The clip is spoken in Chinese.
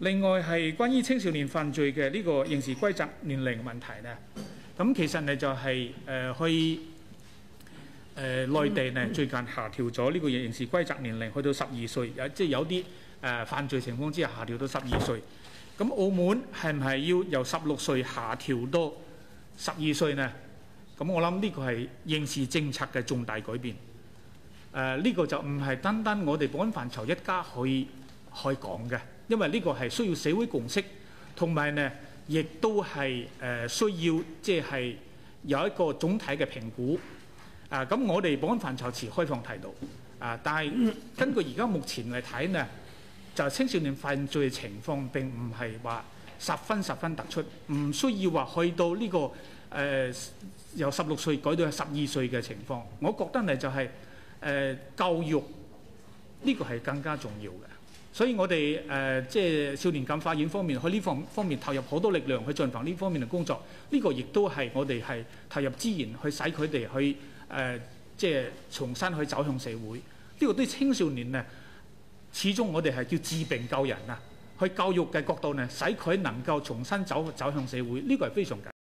另外係關於青少年犯罪嘅呢個刑事規則年齡問題呢，咁其實呢就係、誒、去誒、內地呢最近下調咗呢個刑事規則年齡去到十二歲，有即係有啲誒、犯罪情況之下下調到十二歲。咁澳門係唔係要由十六歲下調到十二歲呢？咁我諗呢個係刑事政策嘅重大改變。誒、呢、個就唔係單單我哋保安範疇一家可以可以講嘅，因為呢個係需要社會共識，同埋呢亦都係誒、需要即係有一個總體嘅評估。啊，咁我哋保安範疇持開放態度。啊，但係根據而家目前嚟睇呢，就青少年犯罪嘅情況並唔係話十分十分突出，唔需要話去到呢、個誒、由十六歲改到十二歲嘅情況。我覺得呢就係、誒、教育呢、個係更加重要嘅，所以我哋誒、即係少年感化院方面，喺呢方方面投入好多力量去進行呢方面嘅工作。呢、個亦都係我哋係投入資源去使佢哋去誒、即係重新去走向社會。呢、個對青少年呢，始終我哋係叫治病救人啊，去教育嘅角度呢，使佢能夠重新走走向社會，呢、個係非常緊。